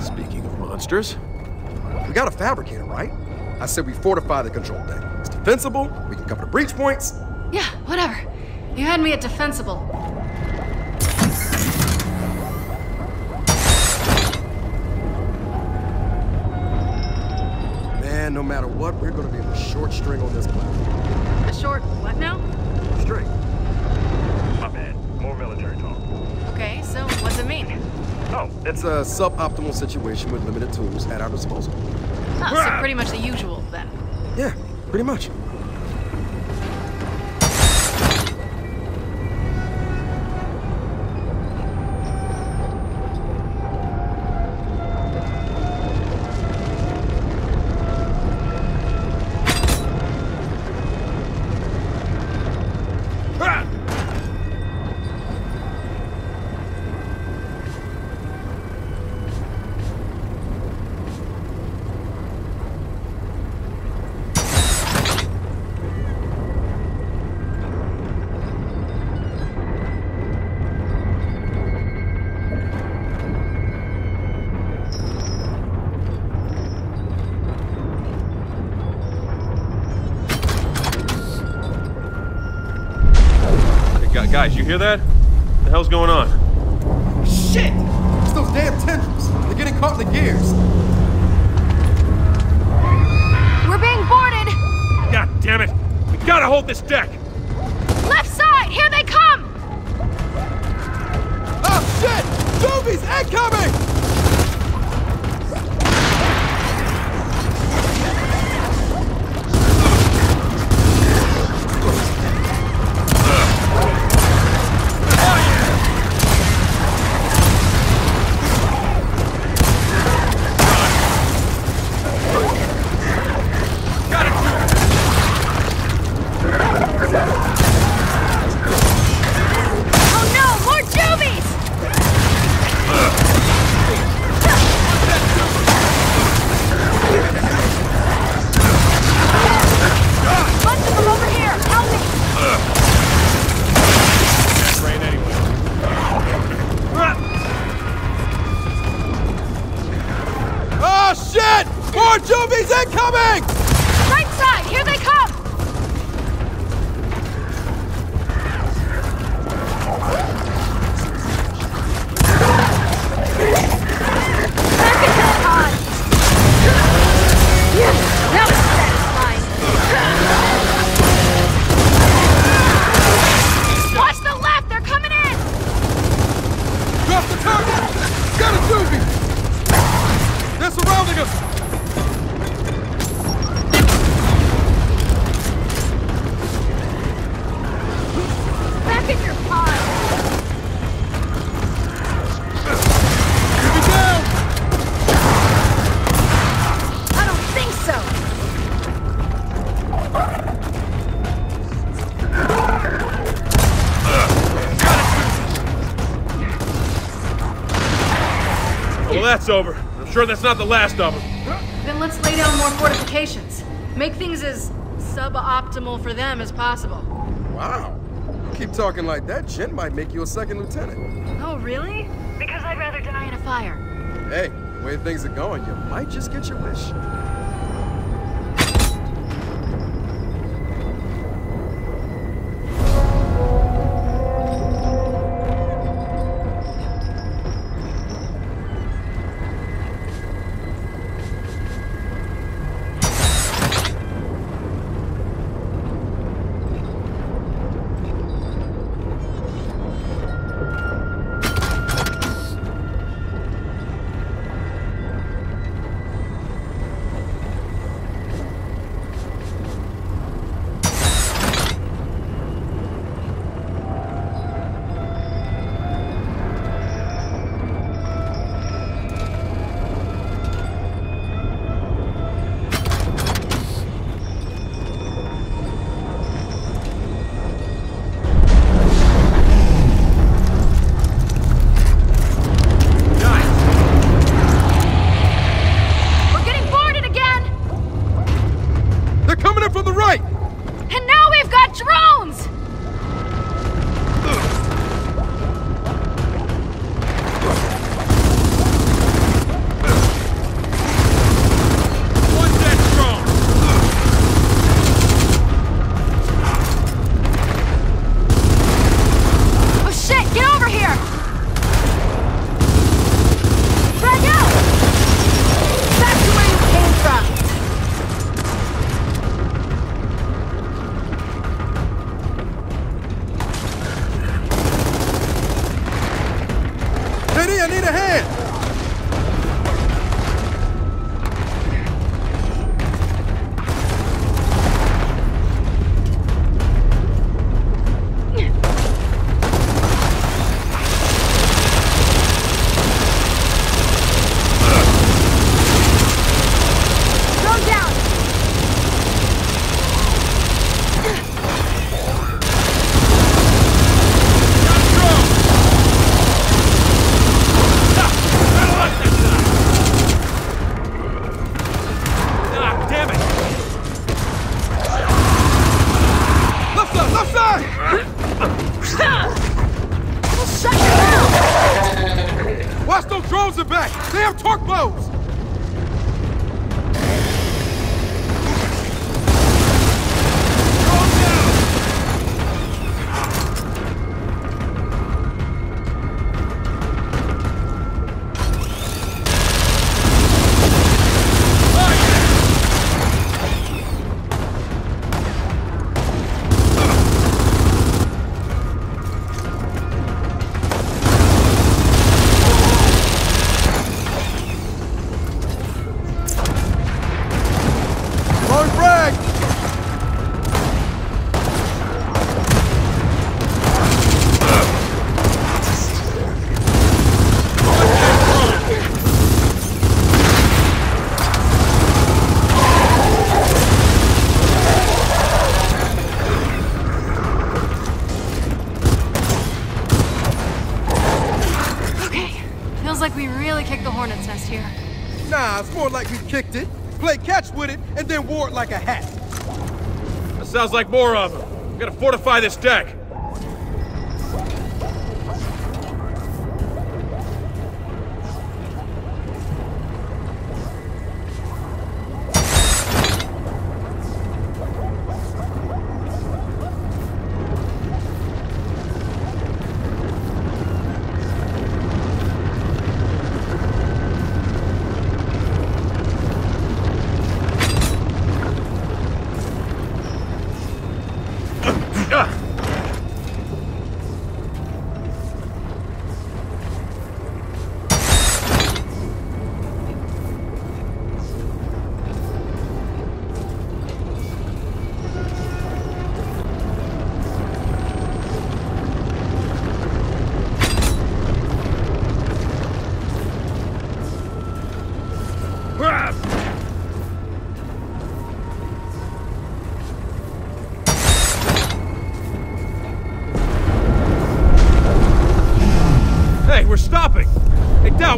Speaking of monsters, we got a fabricator, right? I said we fortify the control deck. It's defensible, we can cover the breach points. Yeah, whatever. You had me at defensible. Man, no matter what, we're gonna be in a short string on this platform. A short what now? String. My bad. More military talk. Okay, so what's it mean? Oh, It's a suboptimal situation with limited tools at our disposal. Oh, so pretty much the usual then. Yeah, pretty much. Guys, you hear that? What the hell's going on? Shit! It's those damn tendrils. They're getting caught in the gears. We're being boarded! God damn it! We gotta hold this deck! Left side! Here they come! Oh shit! Zombies incoming! Over. I'm sure that's not the last of them. Then let's lay down more fortifications. Make things as suboptimal for them as possible. Wow. You keep talking like that, Jen might make you a second lieutenant. Oh, really? Because I'd rather die in a fire. Hey, the way things are going, you might just get your wish. like a hat. That sounds like more of them. We gotta fortify this deck.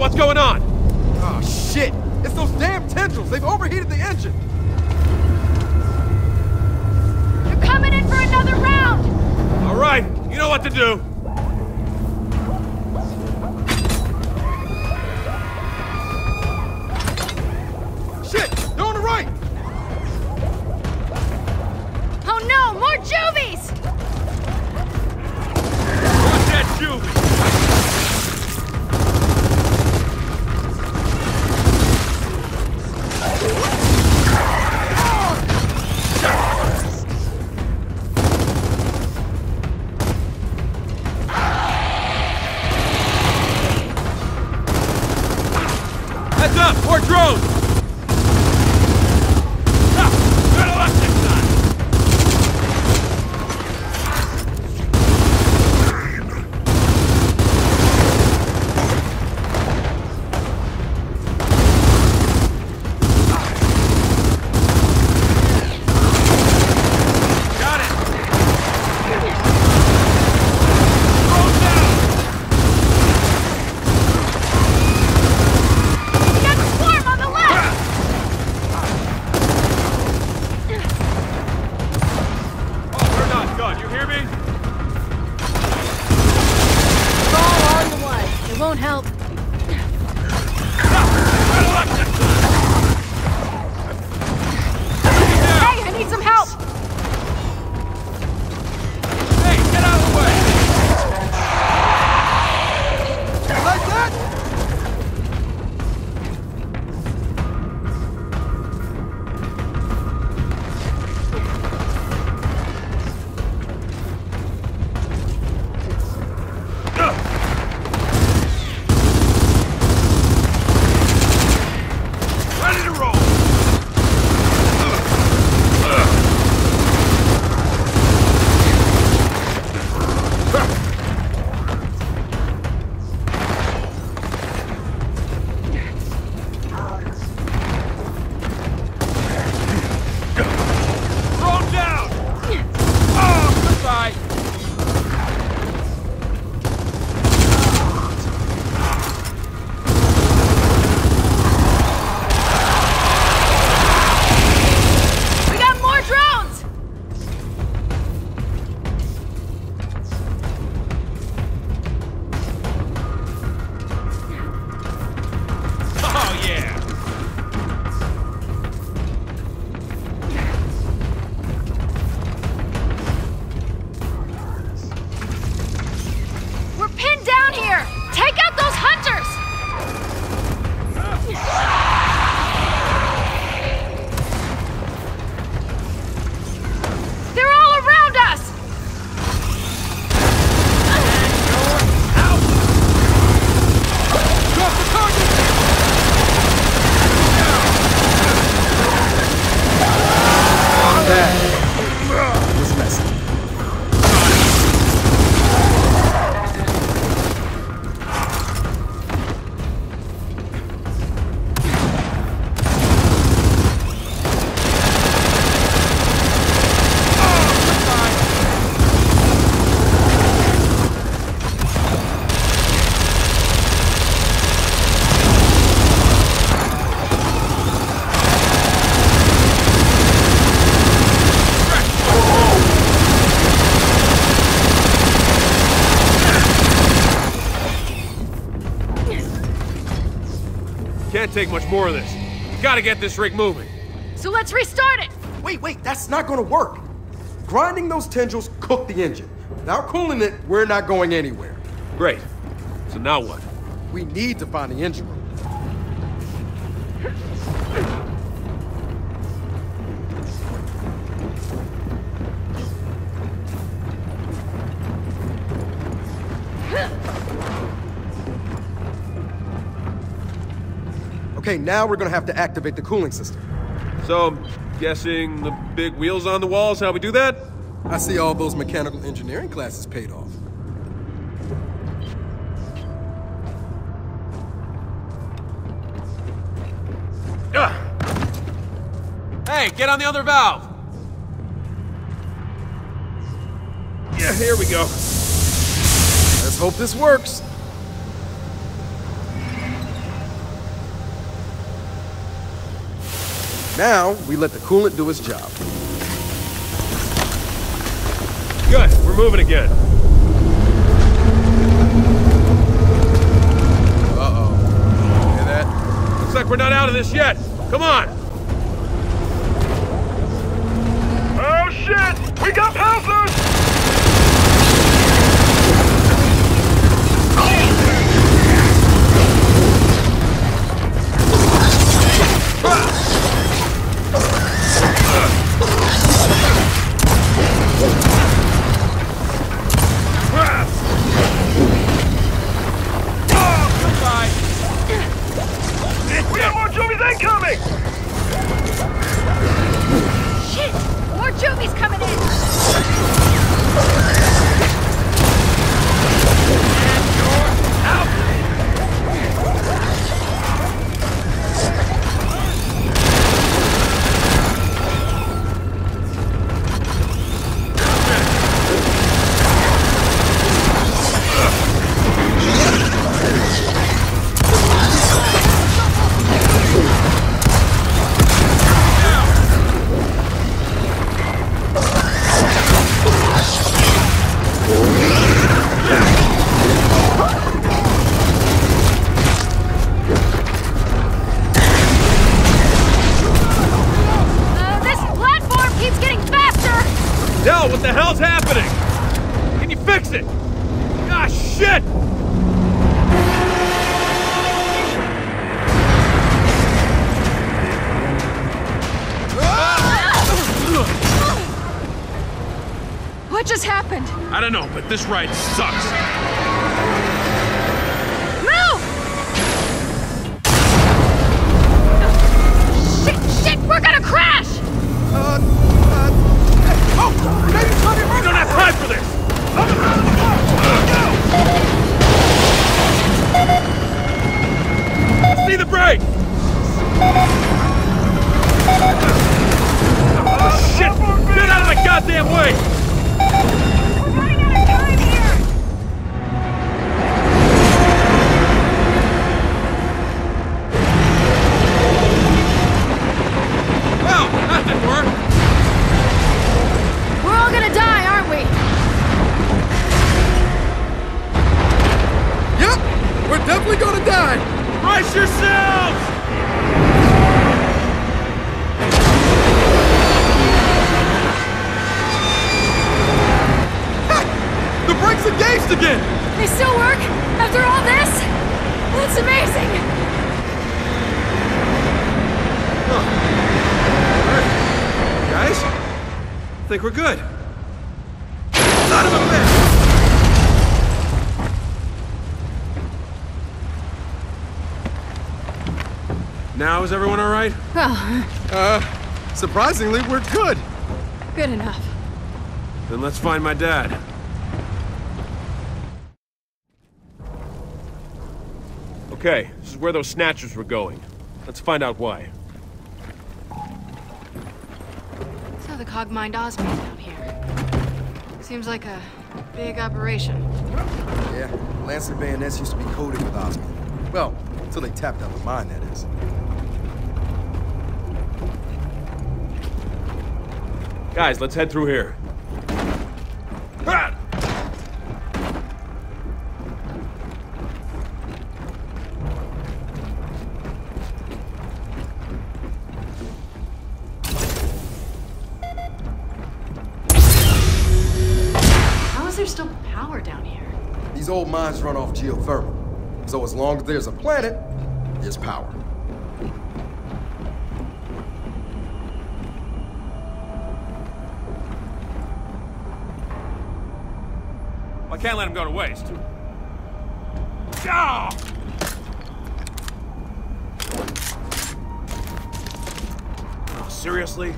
What's going on? Oh, shit! It's those damn tendrils! They've overheated the engine! They're coming in for another round! All right, you know what to do. Can't take much more of this. We Gotta get this rig moving. So let's restart it! Wait, wait, that's not gonna work. Grinding those tendrils cook the engine. Without cooling it, we're not going anywhere. Great. So now what? We need to find the engine room. Okay, now we're gonna have to activate the cooling system. So, guessing the big wheels on the walls, how we do that? I see all those mechanical engineering classes paid off. Ugh. Hey, get on the other valve! Yeah, here we go. Let's hope this works. Now, we let the coolant do its job. Good, we're moving again. Uh-oh. Hear that? Looks like we're not out of this yet. Come on! Oh shit! We got passers! Del, what the hell's happening? Can you fix it? Ah, shit! What just happened? I don't know, but this ride sucks. Time for this! See the brake! Oh, shit! Get out of my goddamn way! Surprisingly, we're good. good enough. Then let's find my dad. Okay, this is where those snatchers were going. Let's find out why. So the cog mined Osmium down here. Seems like a big operation. Yeah, Lancer bayonets used to be coated with osmium. Well, until they tapped out the mine, that is. Guys, let's head through here. These old mines run off geothermal. So as long as there's a planet, there's power. Can't let him go to waste. Ah! Oh, seriously?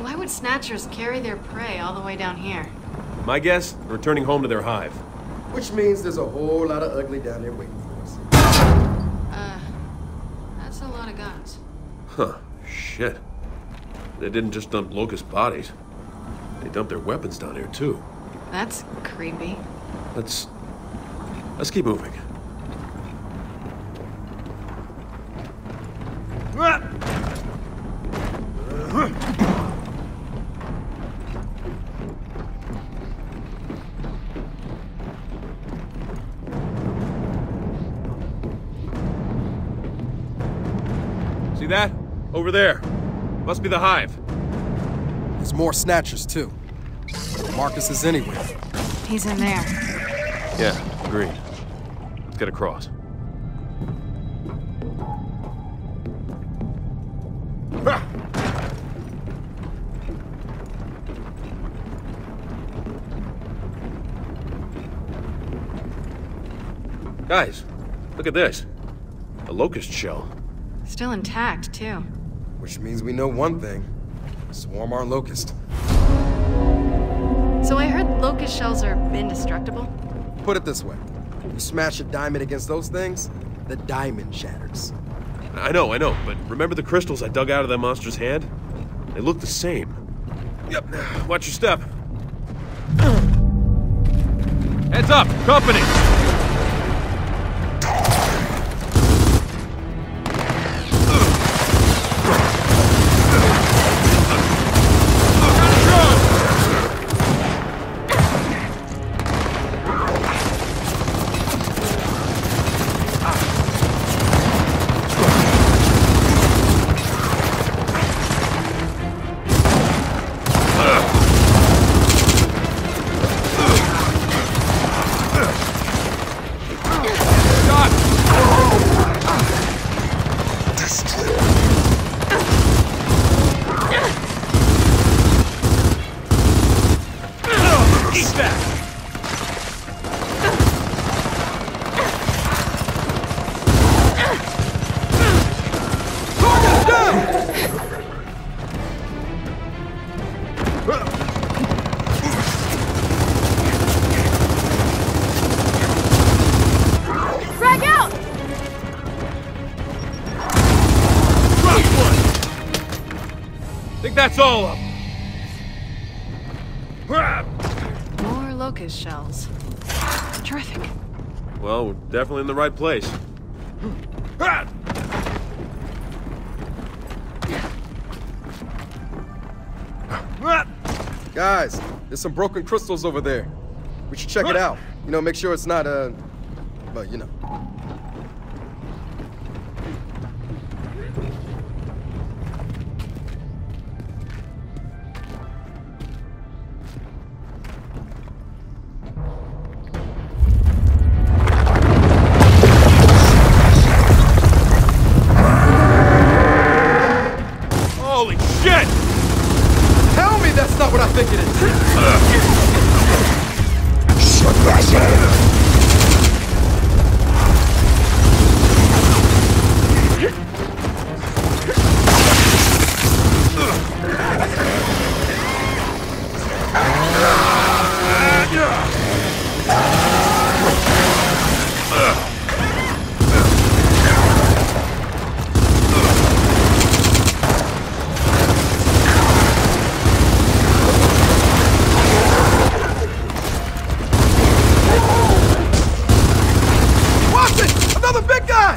Why would Snatchers carry their prey all the way down here? My guess, returning home to their hive. Which means there's a whole lot of ugly down there waiting shit. They didn't just dump locust bodies. They dumped their weapons down here, too. That's creepy. Let's... Let's keep moving. See that? Over there. Must be the hive. There's more snatchers, too. Marcus is anywhere. He's in there. Yeah, agreed. Let's get across. Guys, look at this. A locust shell. Still intact, too. Which means we know one thing. Swarm our locust. So I heard locust shells are indestructible. Put it this way. You smash a diamond against those things, the diamond shatters. I know, I know, but remember the crystals I dug out of that monster's hand? They look the same. Yep, watch your step. Heads up, company! That's all of them. More locust shells. Terrific. Well, we're definitely in the right place. Guys, there's some broken crystals over there. We should check it out. You know, make sure it's not, uh, well, you know. What I think it is. Watson! Another big guy!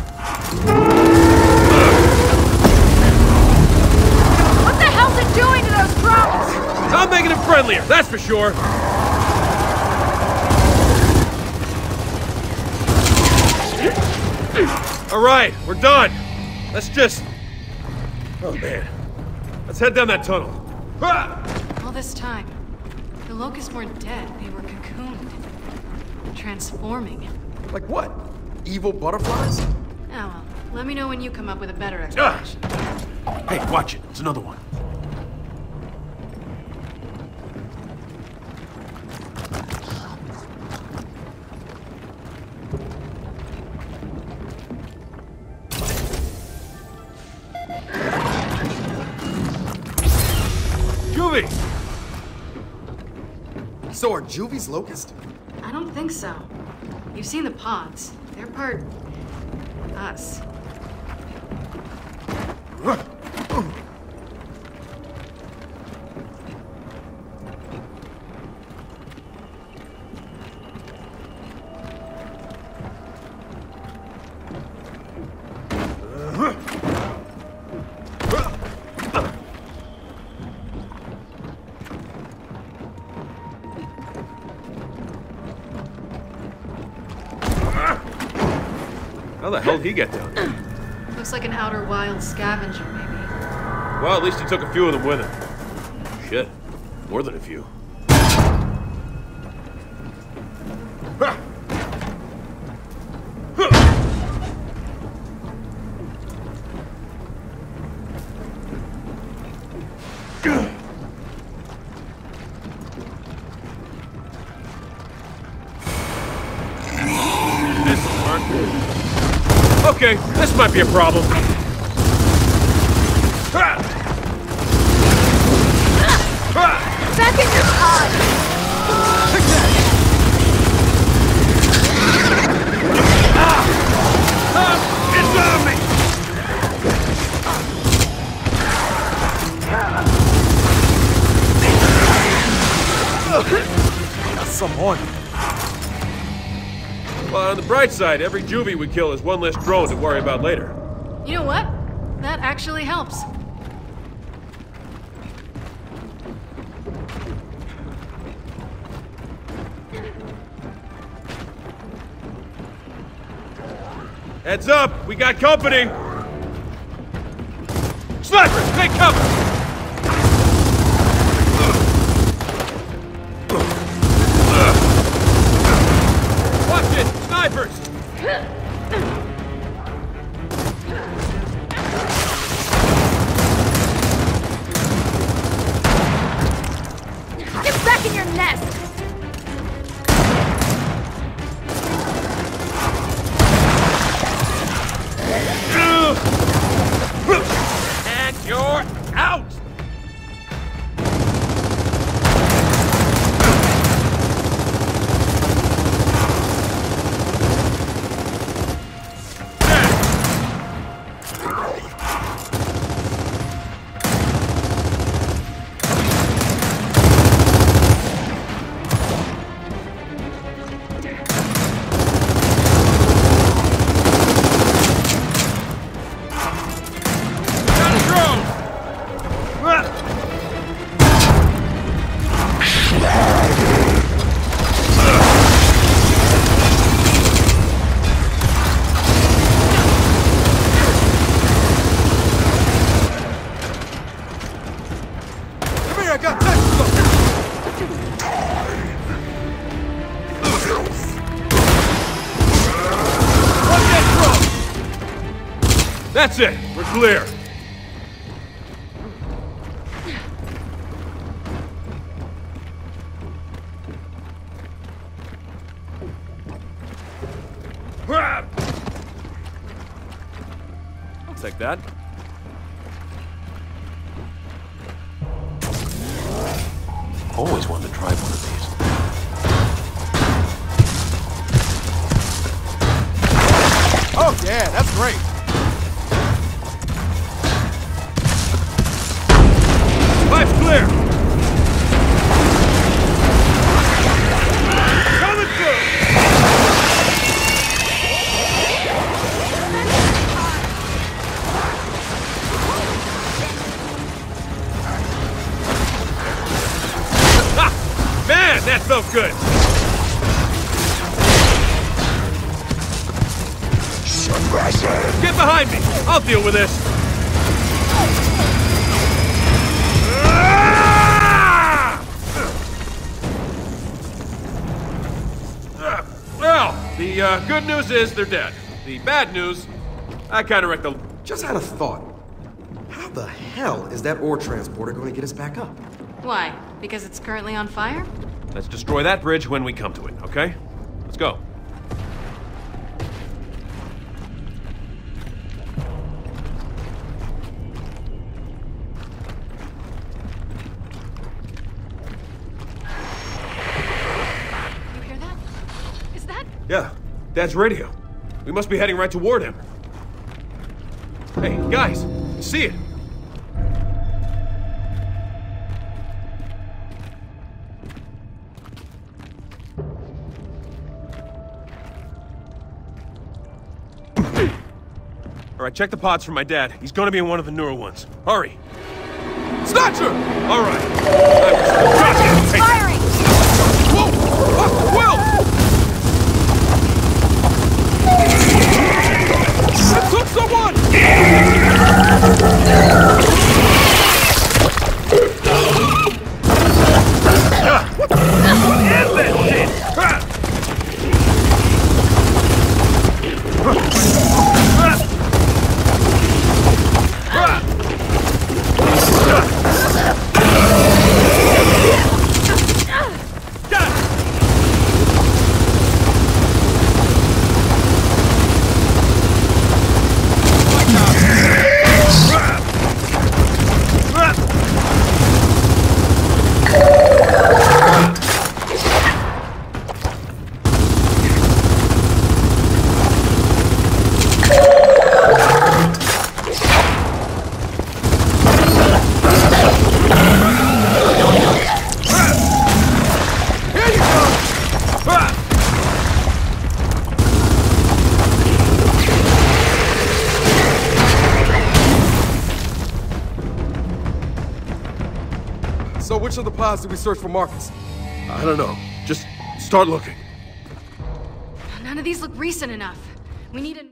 What the hell's it doing to those drones? I'm making it friendlier, that's for sure. All right, we're done. Let's just. Oh man, let's head down that tunnel. Ah! All this time, the locusts weren't dead. They were cocooned. Transforming. Like what? Evil butterflies? Oh well, let me know when you come up with a better Ah! explanation. Hey, watch it. It's another one. Are Juvie's locusts? I don't think so. You've seen the pods. They're part... us. How the hell did he get down there? Looks like an outer wild scavenger, maybe. Well, at least he took a few of them with him. Shit, more than a few. Might be a problem. Ah! Ah! Back in your pod! Ah! It's on me! Some on you. Well, on the bright side, every juvie we kill is one less drone to worry about later. You know what? That actually helps. Heads up, we got company! Snipers, take cover! That's it, we're clear. Man, that felt good! Get behind me! I'll deal with this! Well, the uh, good news is they're dead. The bad news, I kind of wrecked the. Just had a thought. How the hell is that ore transporter going to get us back up? Why? Because it's currently on fire? Let's destroy that bridge when we come to it, okay? Let's go. You hear that? Is that? Yeah, Dad's radio. We must be heading right toward him. Hey, guys, see it? Right, check the pods for my dad. He's gonna be in one of the newer ones. Hurry. Snatcher! All right. Firing! Whoa! Ah, Will! I took someone! Pods did we search for Marcus? I don't know. Just start looking. None of these look recent enough. We need a.